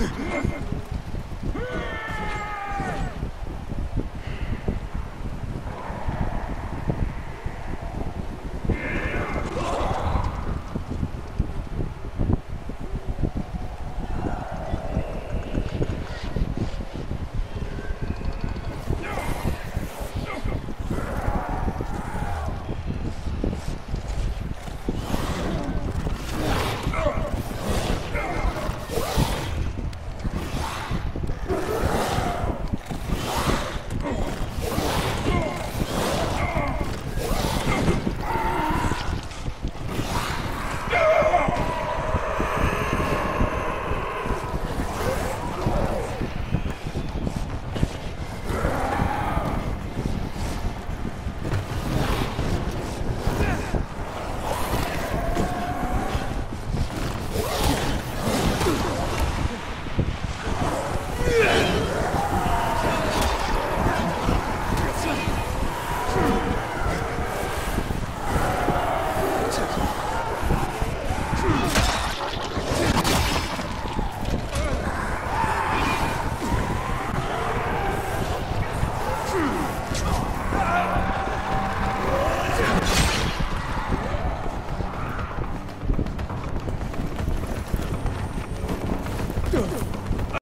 Okay.